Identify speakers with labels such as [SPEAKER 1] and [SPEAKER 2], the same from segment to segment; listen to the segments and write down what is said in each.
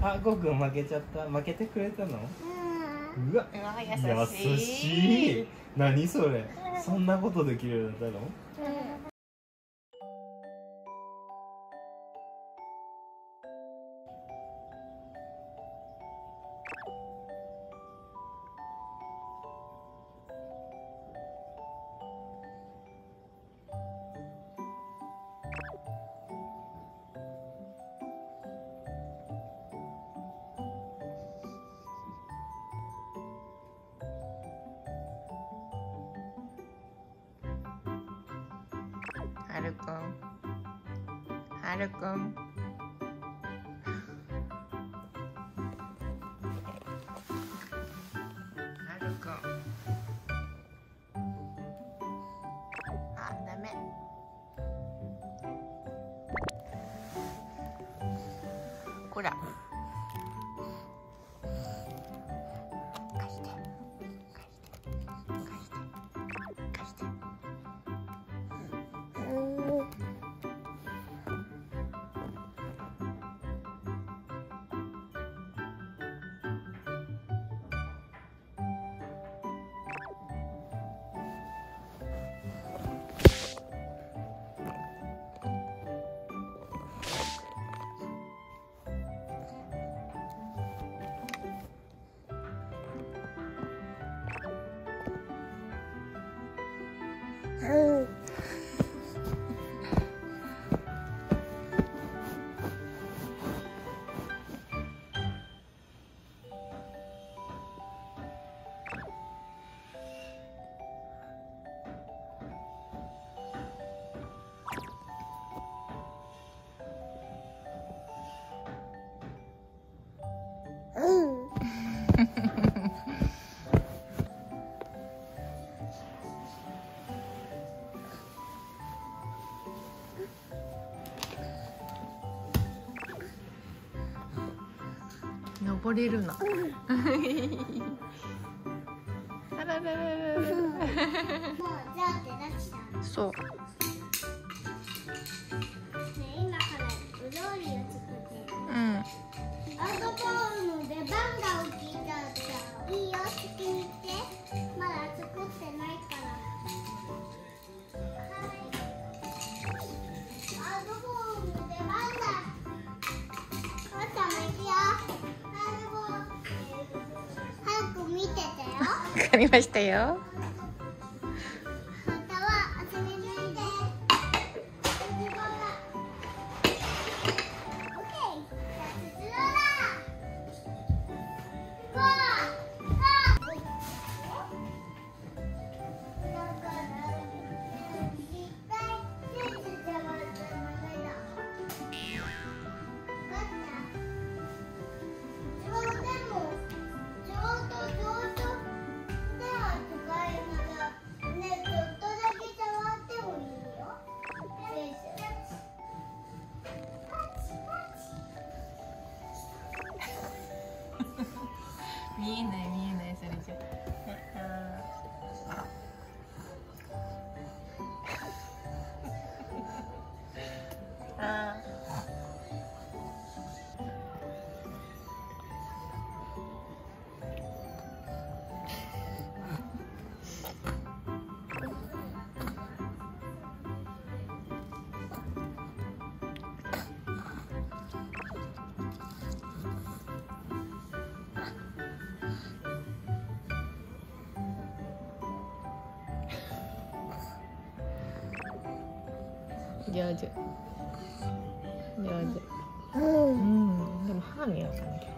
[SPEAKER 1] あ、ゴくん負けちゃった。負けてくれたの？
[SPEAKER 2] う
[SPEAKER 1] わ
[SPEAKER 3] 優しい。
[SPEAKER 1] 優しい。何それ？そんなことできるようになったの？
[SPEAKER 2] வணக்கம் வணக்கம்
[SPEAKER 3] 嗯。れる。あらららら。そう。りましたよ。 여주 여주 음. 음. 그럼 함이요 관계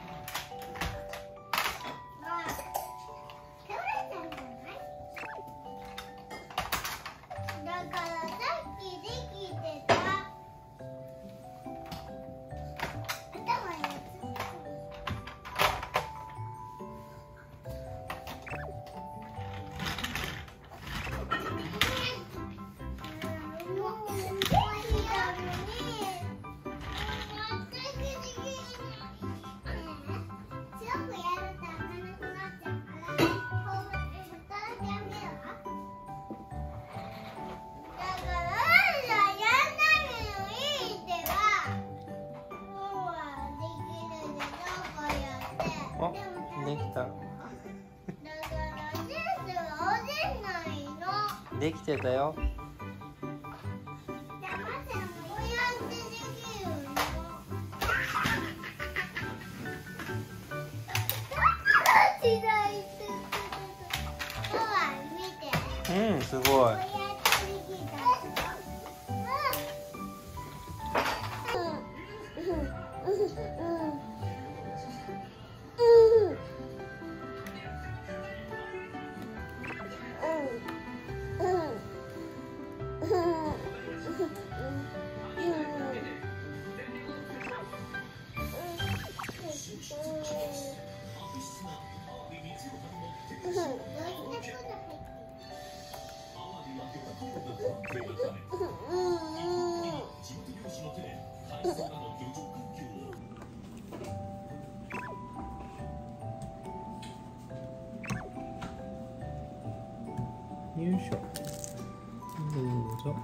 [SPEAKER 3] でき
[SPEAKER 2] てたよう
[SPEAKER 4] んすごい。
[SPEAKER 5] よいしょどうぞ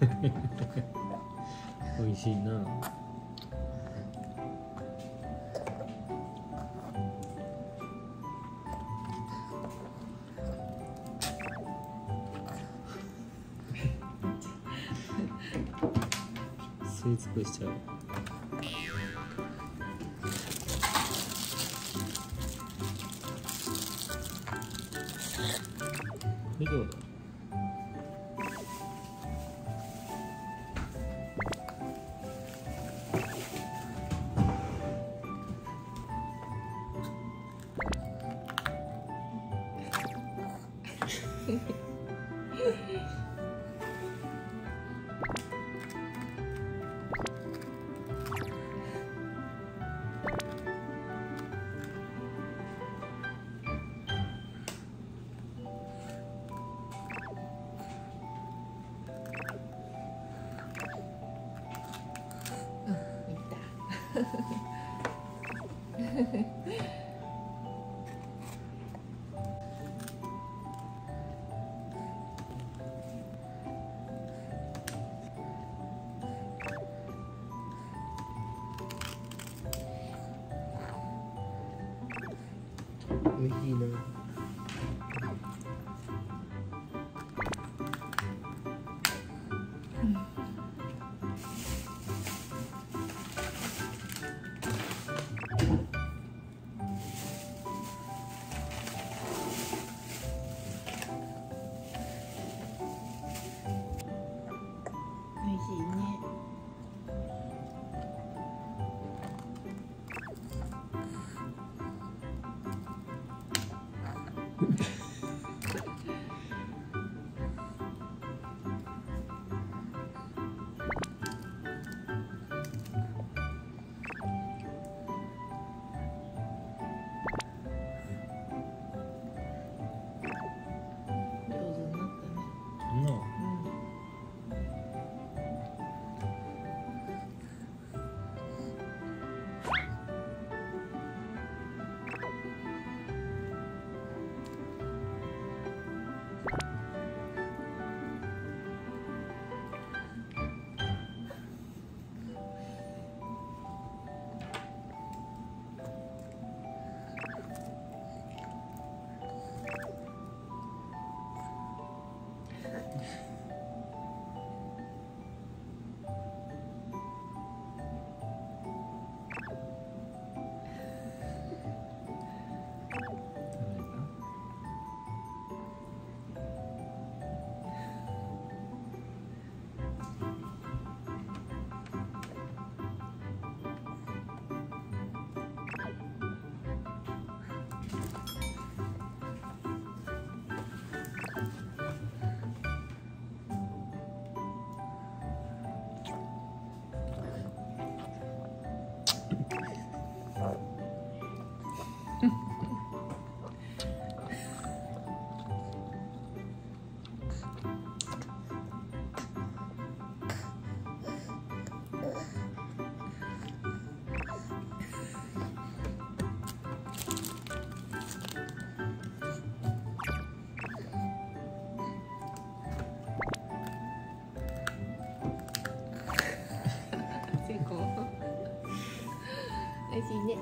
[SPEAKER 5] おいしいな。潰しちゃう。
[SPEAKER 6] 以上だ？
[SPEAKER 5] 可
[SPEAKER 6] 以呢？
[SPEAKER 2] 美味しいね。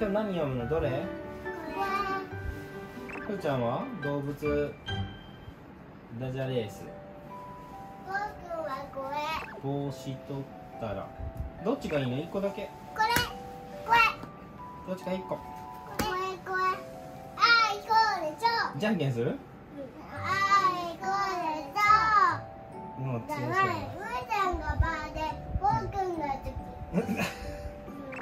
[SPEAKER 1] 今日何読むの？どれ？ふーちゃんは？動物？ダジャレース。
[SPEAKER 3] 僕はこれ。
[SPEAKER 1] 帽子取ったら。どっちがいいの？1個だけ。
[SPEAKER 3] これ。これ。
[SPEAKER 1] どっちか1個じゃんけんする？
[SPEAKER 3] あいこれそう
[SPEAKER 1] も
[SPEAKER 3] ーちゃん。がパーで、ぼうくんが
[SPEAKER 1] そ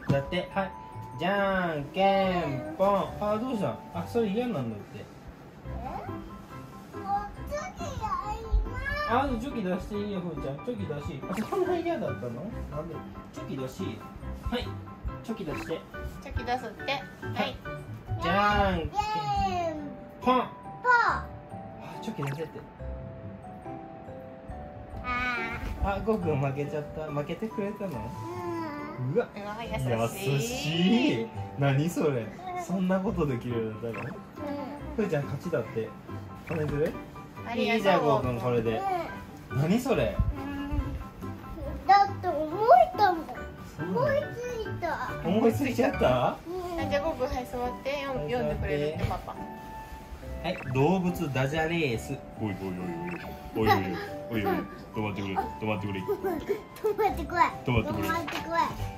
[SPEAKER 1] うだってはい。じゃんけんぽん。あどうした？あそれ嫌なんだって。
[SPEAKER 3] え？もう次やります。
[SPEAKER 1] あチョキ出していいよふーちゃん。チョキ出しあそんな嫌だったの？なんで？チョキ出しはい。チョキ出して。
[SPEAKER 2] チョキ出すって。はい。
[SPEAKER 1] じゃんけん
[SPEAKER 3] ゲーム
[SPEAKER 1] ぽん
[SPEAKER 3] ポー。
[SPEAKER 1] あチョキ出せって。
[SPEAKER 3] あ
[SPEAKER 1] あゴーくん負けちゃった。負けてくれたの？
[SPEAKER 3] ー
[SPEAKER 1] うわ。
[SPEAKER 2] 優
[SPEAKER 1] 優
[SPEAKER 2] しい。
[SPEAKER 1] しい。何それ。そんなことできるようだったの？
[SPEAKER 3] うん。
[SPEAKER 1] ふーちゃん勝ちだって。これする
[SPEAKER 2] あ
[SPEAKER 1] いいじゃんゴくんこれで。何それ？
[SPEAKER 3] だって思いたもん。思いついた。
[SPEAKER 1] 思いついちゃった？は
[SPEAKER 3] うん。
[SPEAKER 2] じゃあゴーくんはい座って。読ん読んでくれるって。パパ
[SPEAKER 1] い。動物ダジャレース。
[SPEAKER 4] おいおいおいおいおいおい。おいおいおい。止まってくれ。止まってくれ。
[SPEAKER 3] 止まってこい。
[SPEAKER 4] 止まってくれ。
[SPEAKER 3] 止まってこい。